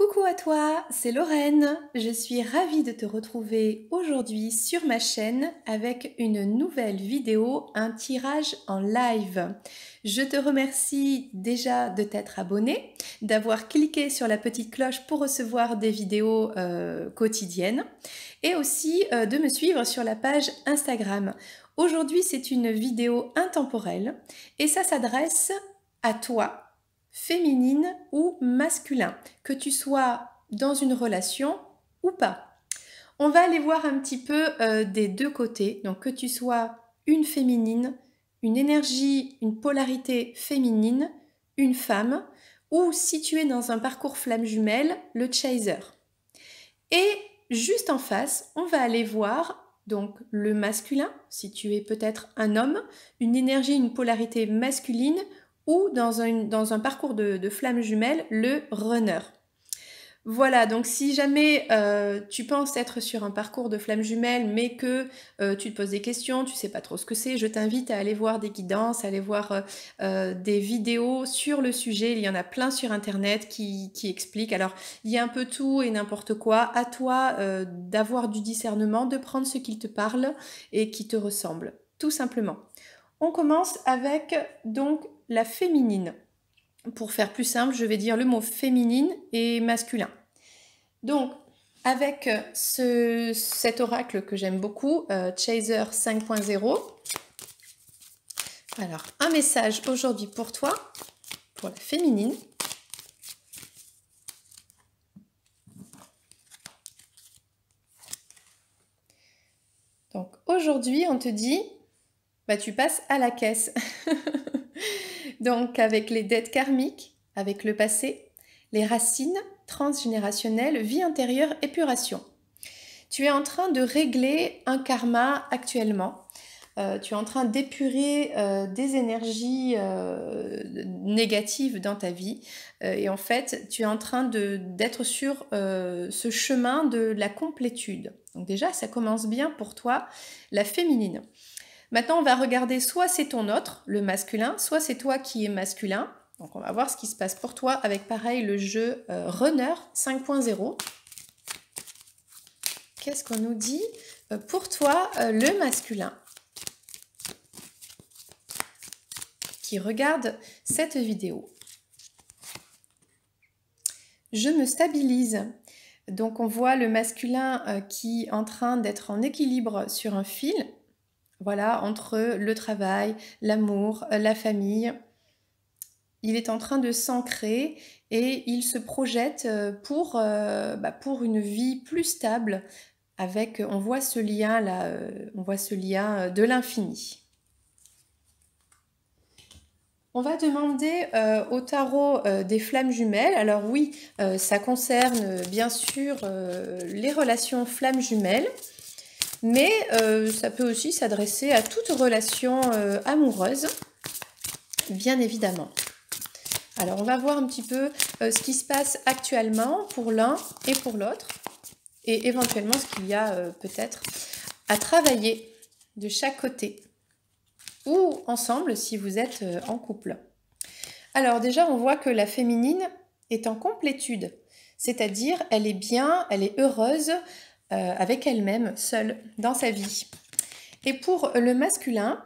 Coucou à toi, c'est Lorraine. Je suis ravie de te retrouver aujourd'hui sur ma chaîne avec une nouvelle vidéo, un tirage en live. Je te remercie déjà de t'être abonné, d'avoir cliqué sur la petite cloche pour recevoir des vidéos euh, quotidiennes et aussi euh, de me suivre sur la page Instagram. Aujourd'hui, c'est une vidéo intemporelle et ça s'adresse à toi féminine ou masculin, que tu sois dans une relation ou pas. On va aller voir un petit peu euh, des deux côtés, donc que tu sois une féminine, une énergie, une polarité féminine, une femme, ou si tu es dans un parcours flamme jumelle, le chaser. Et juste en face, on va aller voir donc le masculin, si tu es peut-être un homme, une énergie, une polarité masculine ou dans un, parcours de, de flamme jumelle, le runner. Voilà, donc si jamais euh, tu penses être sur un parcours de flamme jumelle, mais que euh, tu te poses des questions, tu sais pas trop ce que c'est, je t'invite à aller voir des guidances, à aller voir euh, des vidéos sur le sujet. Il y en a plein sur internet qui, qui expliquent. Alors, il y a un peu tout et n'importe quoi. À toi d'avoir du discernement, de prendre ce qui te parle et qui te ressemble, tout simplement. On commence avec donc la féminine. Pour faire plus simple, je vais dire le mot féminine et masculin. Donc, avec ce, cet oracle que j'aime beaucoup, euh, Chaser 5.0, alors un message aujourd'hui pour toi, pour la féminine. Donc aujourd'hui, on te dit, bah, tu passes à la caisse. Donc avec les dettes karmiques, avec le passé, les racines transgénérationnelles, vie intérieure, épuration. Tu es en train de régler un karma actuellement. Euh, tu es en train d'épurer euh, des énergies euh, négatives dans ta vie. et en fait, tu es en train d'être sur ce chemin de la complétude. Donc déjà, ça commence bien pour toi, la féminine. Maintenant, on va regarder soit c'est ton autre, le masculin, soit c'est toi qui es masculin. Donc on va voir ce qui se passe pour toi avec pareil le jeu euh, Runner 5.0. Qu'est-ce qu'on nous dit euh, pour toi euh, le masculin qui regarde cette vidéo? Je me stabilise. Donc on voit le masculin qui est en train d'être en équilibre sur un fil voilà, entre le travail, l'amour, la famille. Il est en train de s'ancrer et il se projette euh, pour, euh, bah, pour une vie plus stable avec, on voit ce lien là, euh, on voit ce lien de l'infini. On va demander au tarot des flammes jumelles. Alors oui, ça concerne bien sûr les relations flammes jumelles mais euh, ça peut aussi s'adresser à toute relation euh, amoureuse, bien évidemment. Alors on va voir un petit peu euh, ce qui se passe actuellement pour l'un et pour l'autre, et éventuellement ce qu'il y a peut-être à travailler de chaque côté, ou ensemble si vous êtes en couple. Alors déjà on voit que la féminine est en complétude, c'est-à-dire elle est bien, elle est heureuse, euh, avec elle-même, seule, dans sa vie. Et pour le masculin,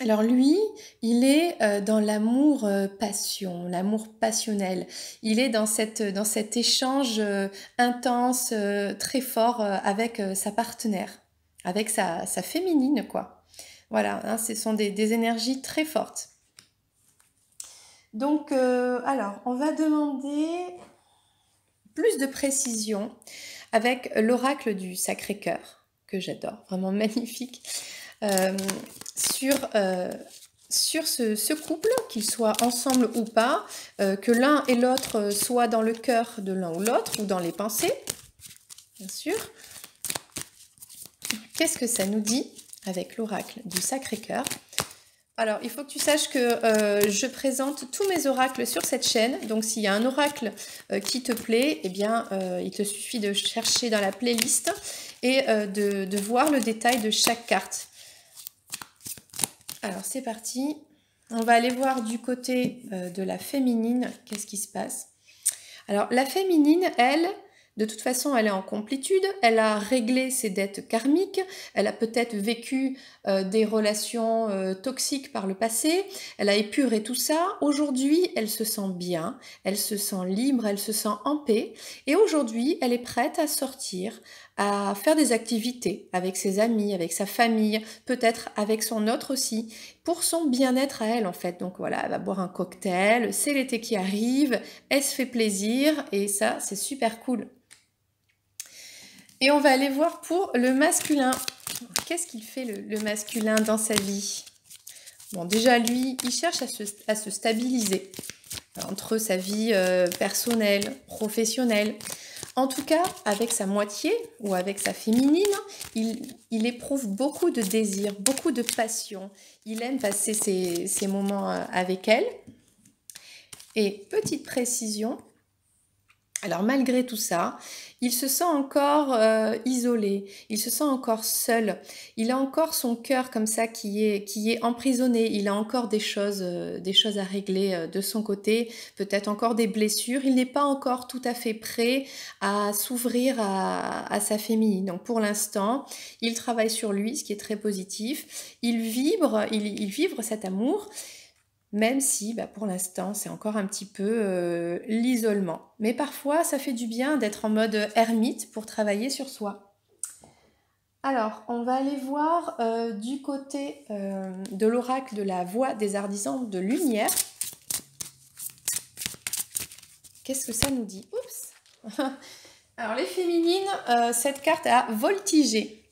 alors lui, il est euh, dans l'amour euh, passion, l'amour passionnel. Il est dans, cette, dans cet échange intense, très fort avec sa partenaire, avec sa, sa féminine, quoi. Voilà, hein, ce sont des, des, énergies très fortes. Donc, alors, on va demander plus de précision avec l'oracle du Sacré-Cœur, que j'adore, vraiment magnifique, euh, sur, euh, ce, couple, qu'ils soient ensemble ou pas, euh, que l'un et l'autre soient dans le cœur de l'un ou l'autre, ou dans les pensées, bien sûr. Qu'est-ce que ça nous dit avec l'oracle du Sacré-Cœur? Alors, il faut que tu saches que euh, je présente tous mes oracles sur cette chaîne. Donc, s'il y a un oracle euh, qui te plaît, eh bien, euh, il te suffit de chercher dans la playlist et de, de, voir le détail de chaque carte. Alors, c'est parti. On va aller voir du côté de la féminine, qu'est-ce qui se passe? Alors la féminine, elle, de toute façon, elle est en complétude, elle a réglé ses dettes karmiques, elle a peut-être vécu euh, des relations euh, toxiques par le passé, elle a épuré tout ça. Aujourd'hui, elle se sent bien, elle se sent libre, elle se sent en paix. Et aujourd'hui, elle est prête à sortir, à faire des activités avec ses amis, avec sa famille, peut-être avec son autre aussi, pour son bien-être à elle en fait. Donc voilà, elle va boire un cocktail, c'est l'été qui arrive, elle se fait plaisir et ça, c'est super cool. Et on va aller voir pour le masculin. Qu'est-ce qu'il fait le, masculin dans sa vie? Bon, déjà, lui, il cherche à se, stabiliser entre sa vie euh, personnelle, professionnelle. En tout cas, avec sa moitié ou avec sa féminine, il, éprouve beaucoup de désir, beaucoup de passion. Il aime passer ses moments euh, avec elle. Et petite précision, alors malgré tout ça, il se sent encore euh, isolé, il se sent encore seul, il a encore son cœur comme ça qui est, qui est emprisonné, il a encore des choses, euh, des choses à régler euh, de son côté, peut-être encore des blessures, il n'est pas encore tout à fait prêt à s'ouvrir à, sa féminine. Donc pour l'instant, il travaille sur lui, ce qui est très positif, il vibre, il, il vibre cet amour même si bah, pour l'instant c'est encore un petit peu euh, l'isolement. Mais parfois ça fait du bien d'être en mode ermite pour travailler sur soi. Alors, on va aller voir euh, du côté euh, de l'oracle de la voix des artisans de lumière. Qu'est-ce que ça nous dit? Oups Alors, les féminines, cette carte a voltigé.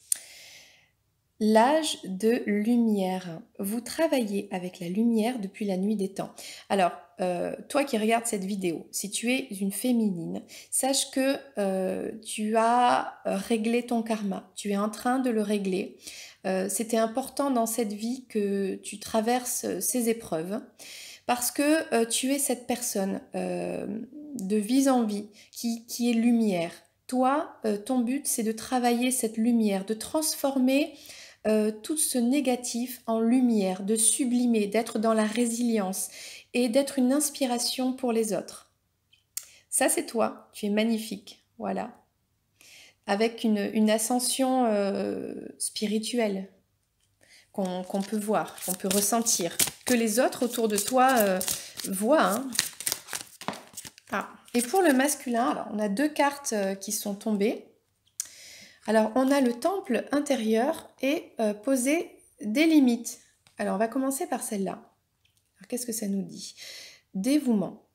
L'âge de lumière. Vous travaillez avec la lumière depuis la nuit des temps. Alors, euh, toi qui regardes cette vidéo, si tu es une féminine, sache que euh, tu as réglé ton karma. Tu es en train de le régler. Euh, c'était important dans cette vie que tu traverses ces épreuves parce que tu es cette personne de vie en vie qui, qui est lumière. Toi, ton but, c'est de travailler cette lumière, de transformer euh, tout ce négatif en lumière, de sublimer, d'être dans la résilience et d'être une inspiration pour les autres. Ça, c'est toi, tu es magnifique, voilà. Avec une, ascension euh, spirituelle qu'on peut voir, qu'on peut ressentir, que les autres autour de toi euh, voient. Hein. Ah. Et pour le masculin, on a deux cartes qui sont tombées. Alors, on a le temple intérieur et euh, poser des limites. Alors, on va commencer par celle-là. Qu'est-ce que ça nous dit? Dévouement.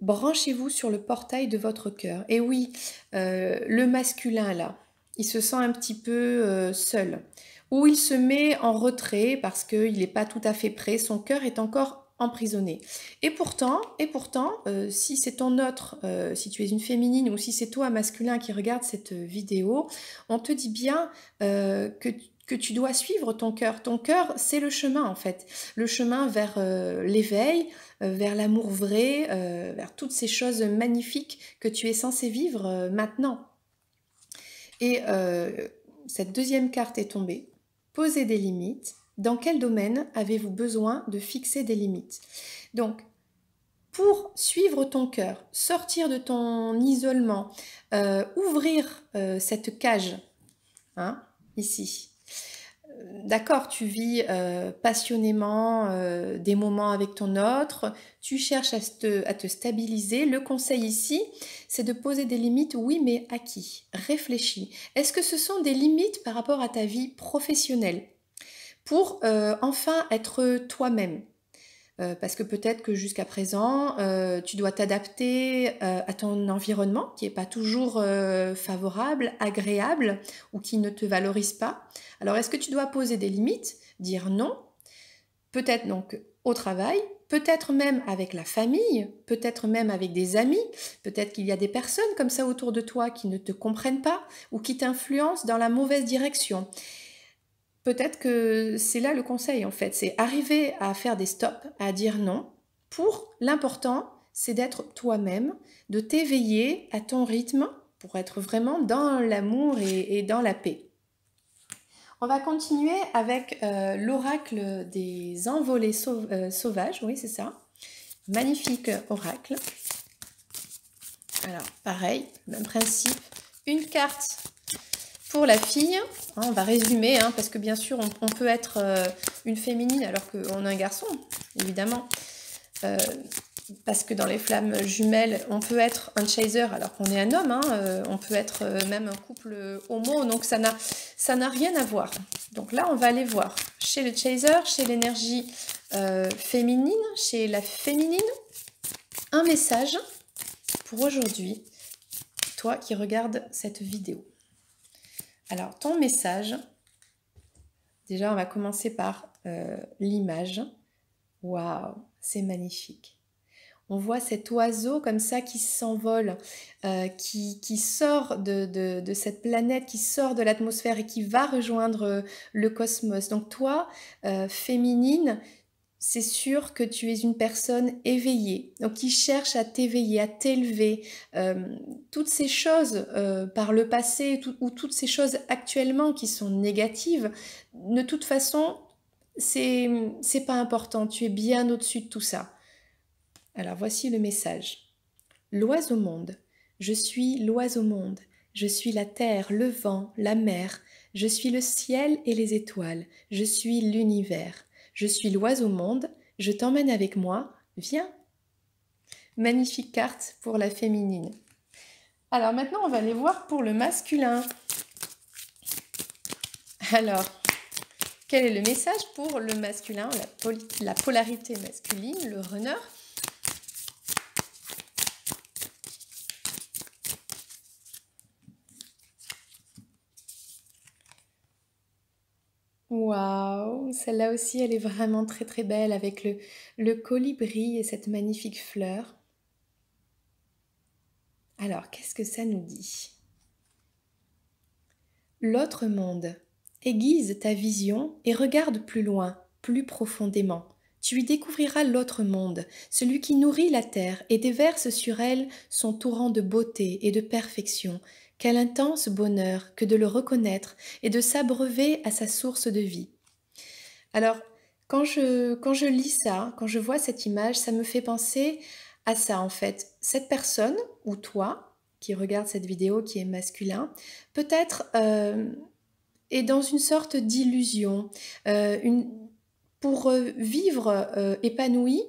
Branchez-vous sur le portail de votre cœur. Et oui, euh, le masculin, là, il se sent un petit peu euh, seul. Ou il se met en retrait parce qu'il n'est pas tout à fait prêt. Son cœur est encore emprisonné. Et pourtant, et pourtant, euh, si c'est ton autre, euh, si tu es une féminine ou si c'est toi masculin qui regarde cette vidéo, on te dit bien euh, que que tu dois suivre ton cœur. Ton cœur, c'est le chemin en fait. Le chemin vers l'éveil, vers l'amour vrai, vers toutes ces choses magnifiques que tu es censé vivre maintenant. Et cette deuxième carte est tombée. Poser des limites, dans quel domaine avez-vous besoin de fixer des limites? Donc, pour suivre ton cœur, sortir de ton isolement, euh, ouvrir euh, cette cage, hein, ici. Euh, d'accord, tu vis passionnément des moments avec ton autre, tu cherches à te, à te stabiliser. Le conseil ici, c'est de poser des limites, oui, mais à qui? Réfléchis. Est-ce que ce sont des limites par rapport à ta vie professionnelle? Pour euh, enfin être toi-même. Euh, parce que peut-être que jusqu'à présent, euh, tu dois t'adapter à ton environnement qui n'est pas toujours favorable, agréable ou qui ne te valorise pas. Alors est-ce que tu dois poser des limites, dire non Peut-être donc au travail, peut-être même avec la famille, peut-être même avec des amis, peut-être qu'il y a des personnes comme ça autour de toi qui ne te comprennent pas ou qui t'influencent dans la mauvaise direction peut-être que c'est là le conseil en fait, c'est arriver à faire des stops, à dire non. Pour l'important, c'est d'être toi-même, de t'éveiller à ton rythme pour être vraiment dans l'amour et, dans la paix. On va continuer avec euh, l'oracle des envolées euh, sauvages, oui c'est ça. Magnifique oracle. Alors, pareil, même principe. Une carte pour la fille. Hein, on va résumer, hein, parce que bien sûr, on, peut être euh, une féminine alors qu'on est un garçon, évidemment. Euh, parce que dans les flammes jumelles, on peut être un chaser alors qu'on est un homme, hein, euh, on peut être même un couple homo, donc ça n'a, ça n'a rien à voir. Donc là, on va aller voir chez le chaser, chez l'énergie féminine, chez la féminine, un message pour aujourd'hui, toi qui regardes cette vidéo. Alors, ton message, déjà, on va commencer par euh, l'image. Waouh, c'est magnifique. On voit cet oiseau comme ça qui s'envole, euh, qui, sort de, cette planète, qui sort de l'atmosphère et qui va rejoindre euh, le cosmos. Donc toi, féminine, c'est sûr que tu es une personne éveillée, donc qui cherche à t'éveiller, à t'élever. Euh, toutes ces choses euh, par le passé ou toutes ces choses actuellement qui sont négatives, de toute façon, c'est c'est pas important. Tu es bien au-dessus de tout ça. Alors voici le message. L'oiseau monde. Je suis l'oiseau monde. Je suis la terre, le vent, la mer. Je suis le ciel et les étoiles. Je suis l'univers. Je suis l'oiseau monde, je t'emmène avec moi, viens. Magnifique carte pour la féminine. Alors maintenant, on va aller voir pour le masculin. Alors, quel est le message pour le masculin, la, la polarité masculine, le runner? Waouh, celle-là aussi, elle est vraiment très très belle avec le, colibri et cette magnifique fleur. Alors, qu'est-ce que ça nous dit? L'autre monde. Aiguise ta vision et regarde plus loin, plus profondément. Tu y découvriras l'autre monde, celui qui nourrit la terre et déverse sur elle son torrent de beauté et de perfection, quel intense bonheur que de le reconnaître et de s'abreuver à sa source de vie. Alors, quand je, lis ça, quand je vois cette image, ça me fait penser à ça en fait. Cette personne, ou toi, qui regarde cette vidéo, qui est masculin, peut-être euh, est dans une sorte d'illusion, euh, pour euh, vivre épanoui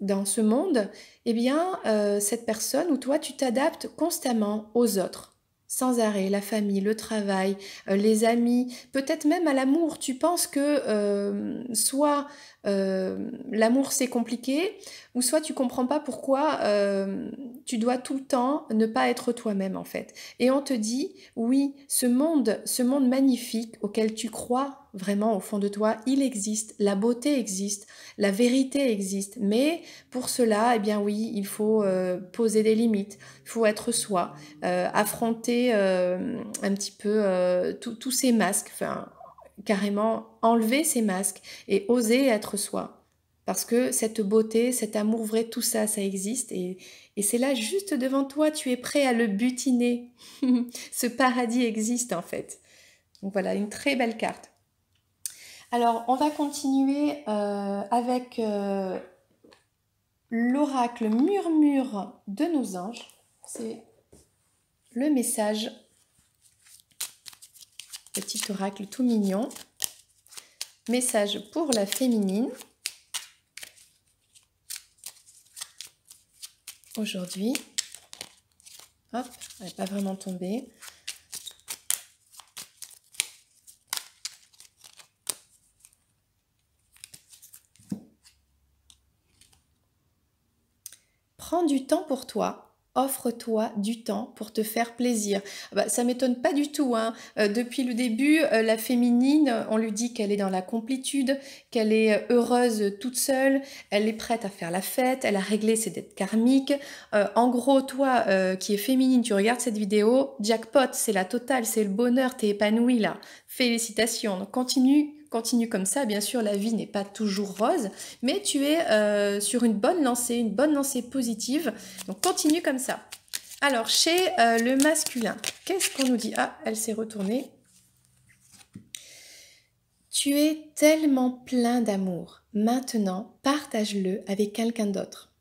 dans ce monde, eh bien, cette personne ou toi, tu t'adaptes constamment aux autres sans arrêt, la famille, le travail, euh, les amis, peut-être même à l'amour. Tu penses que euh, soit euh, l'amour c'est compliqué, ou soit tu comprends pas pourquoi tu dois tout le temps ne pas être toi-même en fait. Et on te dit, oui, ce monde, ce monde magnifique auquel tu crois vraiment au fond de toi, il existe, la beauté existe, la vérité existe. Mais pour cela, eh bien oui, il faut euh, poser des limites, il faut être soi, euh, affronter euh, un petit peu tous ces masques, enfin carrément enlever ces masques et oser être soi. Parce que cette beauté, cet amour vrai, tout ça, ça existe et, et c'est là juste devant toi, tu es prêt à le butiner. Ce paradis existe en fait. Donc voilà, une très belle carte. Alors, on va continuer euh, avec euh, l'oracle murmure de nos anges. C'est le message. Petit oracle tout mignon. Message pour la féminine. Aujourd'hui. Hop, elle n'est pas vraiment tombée. Du temps pour toi. Offre-toi du temps pour te faire plaisir. Ah bah, ça m'étonne pas du tout. Hein. Euh, depuis le début, euh, la féminine, on lui dit qu'elle est dans la complétude, qu'elle est euh, heureuse toute seule, elle est prête à faire la fête, elle a réglé ses dettes karmiques. en gros, toi qui es féminine, tu regardes cette vidéo, jackpot, c'est la totale, c'est le bonheur, t'es épanouie là. Félicitations. Donc continue continue comme ça. Bien sûr, la vie n'est pas toujours rose, mais tu es euh, sur une bonne lancée, une bonne lancée positive. Donc continue comme ça. Alors, chez euh, le masculin, qu'est-ce qu'on nous dit? Ah, elle s'est retournée. Tu es tellement plein d'amour. Maintenant, partage-le avec quelqu'un d'autre.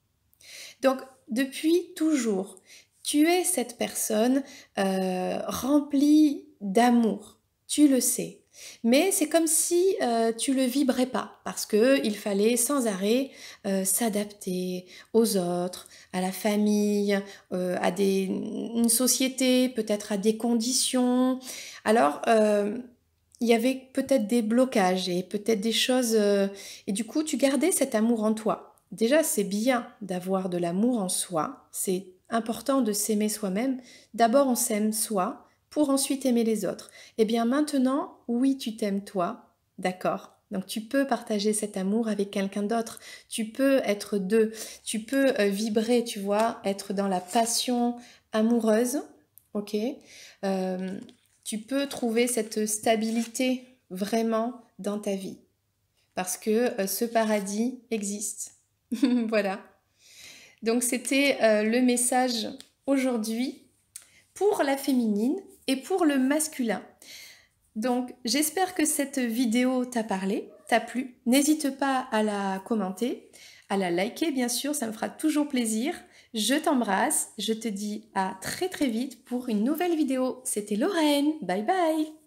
Donc, depuis toujours, tu es cette personne euh, remplie d'amour. Tu le sais. Mais c'est comme si euh, tu le vibrais pas, parce que il fallait sans arrêt euh, s'adapter aux autres, à la famille, à des, une société, peut-être à des conditions. Alors, il y avait peut-être des blocages et peut-être des choses, et du coup, tu gardais cet amour en toi. Déjà, c'est bien d'avoir de l'amour en soi, c'est important de s'aimer soi-même. D'abord, on s'aime soi pour ensuite aimer les autres. Eh bien maintenant, oui, tu t'aimes toi, d'accord? Donc tu peux partager cet amour avec quelqu'un d'autre, tu peux être deux, tu peux euh, vibrer, tu vois, être dans la passion amoureuse, ok? Euh, Tu peux trouver cette stabilité vraiment dans ta vie, parce que euh, ce paradis existe. voilà. Donc c'était le message aujourd'hui pour la féminine et pour le masculin. Donc j'espère que cette vidéo t'a parlé, t'a plu. N'hésite pas à la commenter, à la liker bien sûr, ça me fera toujours plaisir. Je t'embrasse, je te dis à très très vite pour une nouvelle vidéo. C'était Lorraine, bye bye